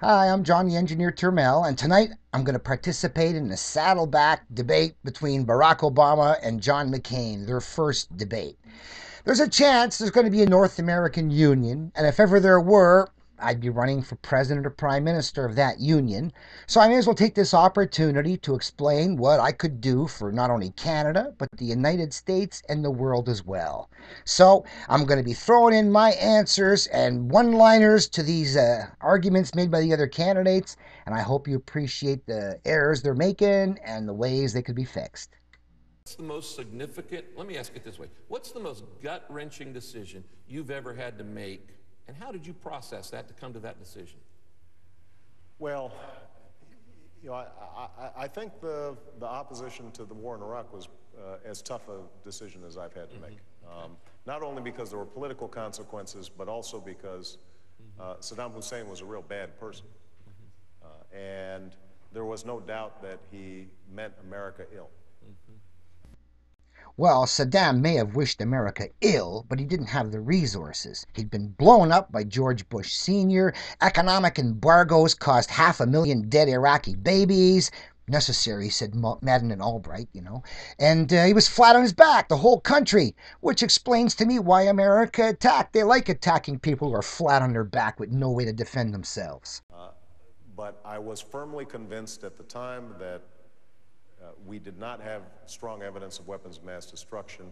Hi, I'm John the Engineer Turmel, and tonight I'm going to participate in a saddleback debate between Barack Obama and John McCain, their first debate. There's a chance there's going to be a North American Union, and if ever there were, I'd be running for president or prime minister of that union. So I may as well take this opportunity to explain what I could do for not only Canada, but the United States and the world as well. So I'm going to be throwing in my answers and one liners to these uh, arguments made by the other candidates, and I hope you appreciate the errors they're making and the ways they could be fixed. What's the most significant? Let me ask it this way What's the most gut wrenching decision you've ever had to make and how did you process that to come to that decision? Well, you know, I, I, I think the, the opposition to the war in Iraq was uh, as tough a decision as I've had to make. Mm-hmm. Um, not only because there were political consequences, but also because uh, Saddam Hussein was a real bad person. Mm-hmm. Uh, and there was no doubt that he meant America ill. Well, Saddam may have wished America ill, but he didn't have the resources. He'd been blown up by George Bush Sr., economic embargoes caused half a million dead Iraqi babies. Necessary, said Madeleine Albright, you know. And uh, he was flat on his back, the whole country, which explains to me why America attacked. They like attacking people who are flat on their back with no way to defend themselves. Uh, but I was firmly convinced at the time that uh, we did not have strong evidence of weapons of mass destruction.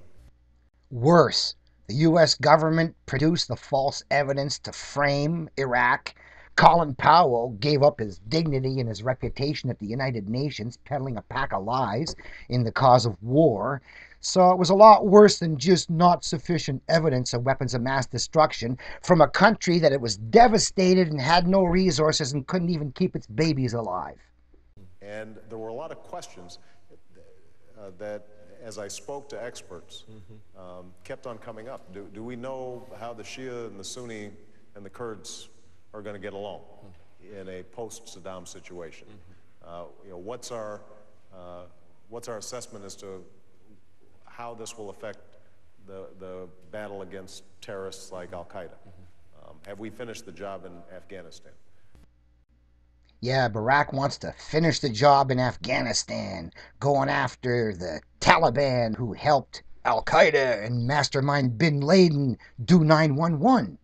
Worse, the U.S. government produced the false evidence to frame Iraq. Colin Powell gave up his dignity and his reputation at the United Nations, peddling a pack of lies in the cause of war. So it was a lot worse than just not sufficient evidence of weapons of mass destruction from a country that it was devastated and had no resources and couldn't even keep its babies alive. And there were a lot of questions uh, that, as I spoke to experts, mm-hmm. um, kept on coming up. Do, do we know how the Shia and the Sunni and the Kurds are going to get along mm-hmm. in a post-Saddam situation? Mm-hmm. Uh, you know, what's our uh, what's our assessment as to how this will affect the, the battle against terrorists like Al Qaeda? Mm-hmm. Um, have we finished the job in Afghanistan? Yeah, Barack wants to finish the job in Afghanistan, going after the Taliban who helped Al Qaeda and mastermind bin Laden do 911.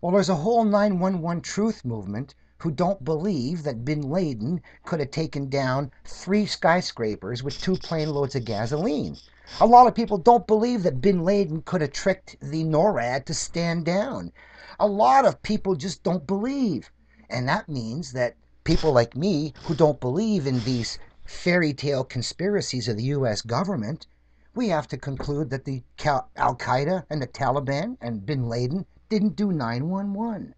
Well, there's a whole 911 truth movement who don't believe that bin Laden could have taken down three skyscrapers with two plane loads of gasoline. A lot of people don't believe that bin Laden could have tricked the NORAD to stand down. A lot of people just don't believe. And that means that people like me who don't believe in these fairy tale conspiracies of the US government, we have to conclude that the Al Qaeda and the Taliban and bin Laden didn't do 911.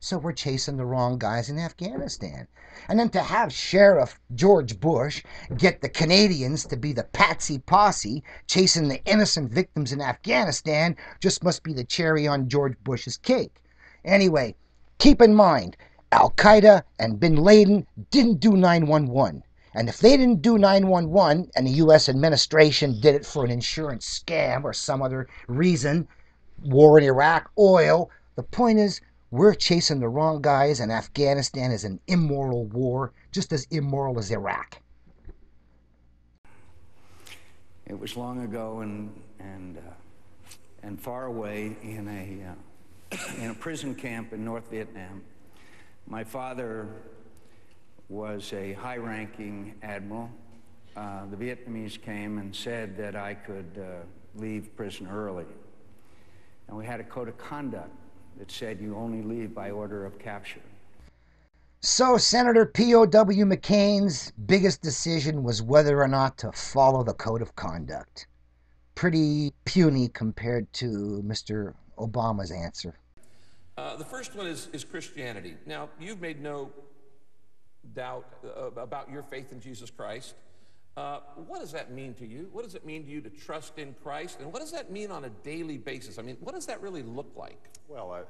So we're chasing the wrong guys in Afghanistan. And then to have Sheriff George Bush get the Canadians to be the patsy posse chasing the innocent victims in Afghanistan just must be the cherry on George Bush's cake. Anyway, keep in mind, Al Qaeda and bin Laden didn't do 911. And if they didn't do 911 and the US administration did it for an insurance scam or some other reason, war in Iraq, oil, the point is we're chasing the wrong guys and Afghanistan is an immoral war, just as immoral as Iraq. It was long ago and, and, uh, and far away in a, uh, in a prison camp in North Vietnam. My father was a high ranking admiral. Uh, the Vietnamese came and said that I could uh, leave prison early. And we had a code of conduct that said you only leave by order of capture. So, Senator P.O.W. McCain's biggest decision was whether or not to follow the code of conduct. Pretty puny compared to Mr. Obama's answer. Uh, the first one is, is Christianity. Now, you've made no doubt uh, about your faith in Jesus Christ. Uh, what does that mean to you? What does it mean to you to trust in Christ? And what does that mean on a daily basis? I mean, what does that really look like? Well,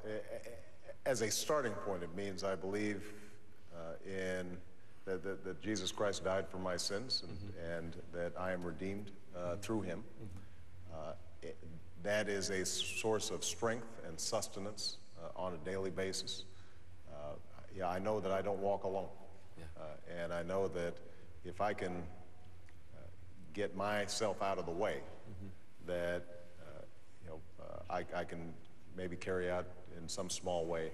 as a starting point, it means I believe uh, in that, that, that, Jesus Christ died for my sins and, mm-hmm. and that I am redeemed uh, mm-hmm. through him. Mm-hmm. It, that is a source of strength and sustenance uh, on a daily basis. Uh, yeah, I know that I don't walk alone. Yeah. Uh, and I know that if I can uh, get myself out of the way, that uh, you know uh, I, I can maybe carry out in some small way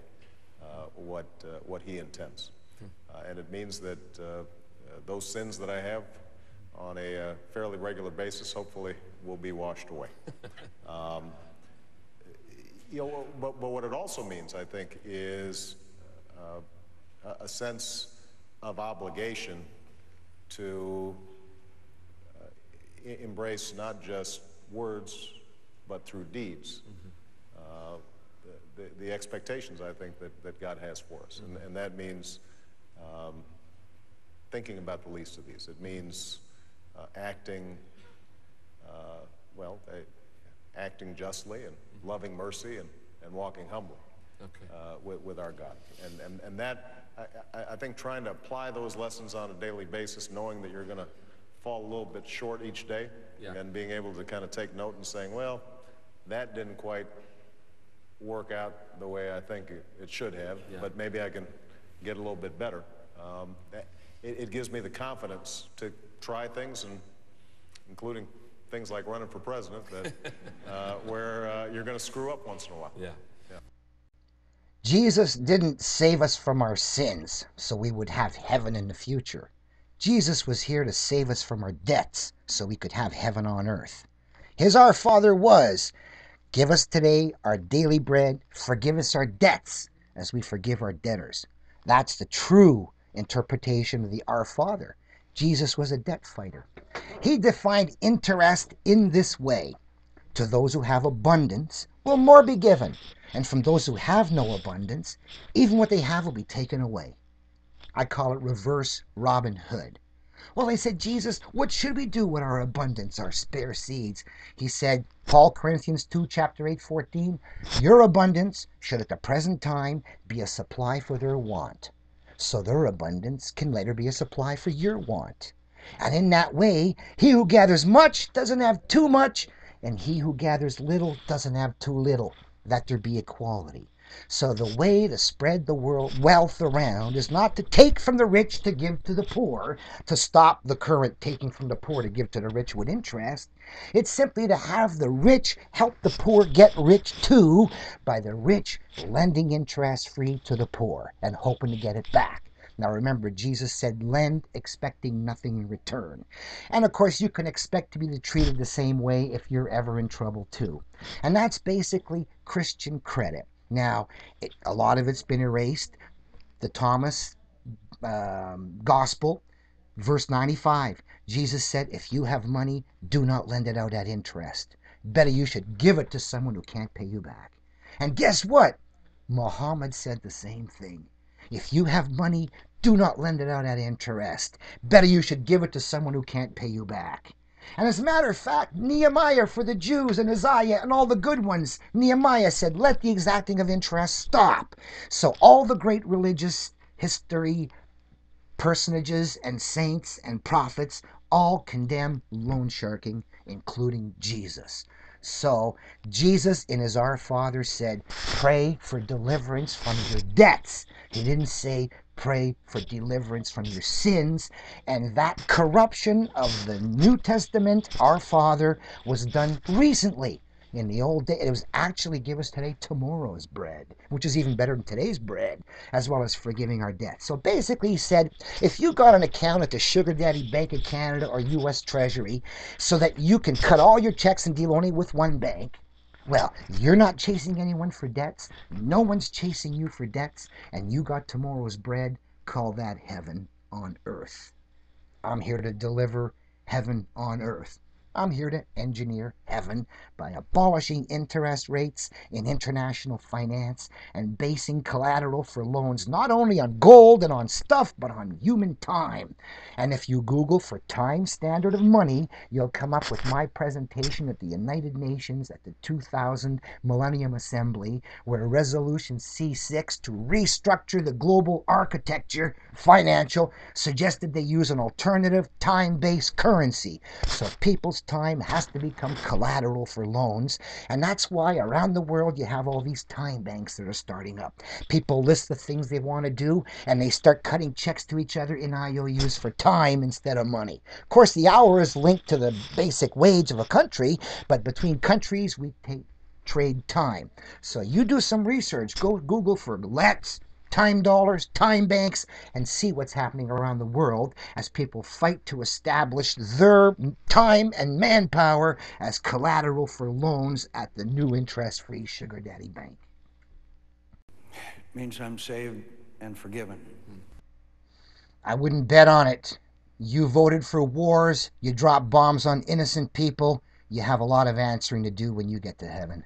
uh, what uh, what He intends. Uh, and it means that uh, uh, those sins that I have on a uh, fairly regular basis, hopefully, will be washed away. Um, you know, but, but what it also means, I think, is uh, a- a sense of obligation to uh, embrace not just words, but through deeds. Uh, the, the, the expectations, I think, that, that God has for us. And, and that means um, thinking about the least of these. It means uh, acting, uh, well, uh, acting justly and loving mercy and, and walking humbly Okay. uh, with, with our God. And, and, and that, I, I, think trying to apply those lessons on a daily basis, knowing that you're going to fall a little bit short each day, Yeah. and being able to kind of take note and saying, well, that didn't quite work out the way I think it, it should have, Yeah. but maybe I can get a little bit better. Um, that- it, it gives me the confidence to try things, and including things like running for president, that, uh, where uh, you're going to screw up once in a while. Yeah. Jesus didn't save us from our sins so we would have heaven in the future. Jesus was here to save us from our debts so we could have heaven on earth. His Our Father was Give us today our daily bread, forgive us our debts as we forgive our debtors. That's the true interpretation of the Our Father. Jesus was a debt fighter. He defined interest in this way To those who have abundance will more be given, and from those who have no abundance, even what they have will be taken away. I call it reverse Robin Hood. Well, they said, Jesus, what should we do with our abundance, our spare seeds? He said, Paul Corinthians 2, chapter 8, 14, your abundance should at the present time be a supply for their want, so their abundance can later be a supply for your want. And in that way, he who gathers much doesn't have too much, and he who gathers little doesn't have too little, that there be equality. So the way to spread the world wealth around is not to take from the rich to give to the poor, to stop the current taking from the poor to give to the rich with interest. It's simply to have the rich help the poor get rich too by the rich lending interest free to the poor and hoping to get it back. Now remember, Jesus said, lend expecting nothing in return. And of course, you can expect to be treated the same way if you're ever in trouble too. And that's basically Christian credit. Now, it, a lot of it's been erased. The Thomas um, Gospel, verse 95, Jesus said, If you have money, do not lend it out at interest. Better you should give it to someone who can't pay you back. And guess what? Muhammad said the same thing. If you have money, do not lend it out at interest. Better you should give it to someone who can't pay you back. And as a matter of fact, Nehemiah for the Jews and Isaiah and all the good ones, Nehemiah said, let the exacting of interest stop. So all the great religious history personages and saints and prophets all condemn loan sharking, including Jesus. So Jesus in his Our Father said, pray for deliverance from your debts. He didn't say pray for deliverance from your sins. And that corruption of the New Testament, Our Father, was done recently. In the old day, it was actually give us today tomorrow's bread, which is even better than today's bread, as well as forgiving our debts. So basically, he said, if you got an account at the Sugar Daddy Bank of Canada or U.S. Treasury, so that you can cut all your checks and deal only with one bank, well, you're not chasing anyone for debts. No one's chasing you for debts, and you got tomorrow's bread. Call that heaven on earth. I'm here to deliver heaven on earth. I'm here to engineer heaven by abolishing interest rates in international finance and basing collateral for loans not only on gold and on stuff, but on human time. And if you Google for time standard of money, you'll come up with my presentation at the United Nations at the 2000 Millennium Assembly, where Resolution C6 to restructure the global architecture, financial, suggested they use an alternative time based currency so people's time has to become collateral for loans. And that's why around the world you have all these time banks that are starting up. People list the things they want to do and they start cutting checks to each other in IOUs for time instead of money. Of course, the hour is linked to the basic wage of a country, but between countries we take trade time. So you do some research. Go Google for LETS time dollars, time banks, and see what's happening around the world as people fight to establish their time and manpower as collateral for loans at the new interest free Sugar Daddy Bank. It Means I'm saved and forgiven. I wouldn't bet on it. You voted for wars, you drop bombs on innocent people, you have a lot of answering to do when you get to heaven.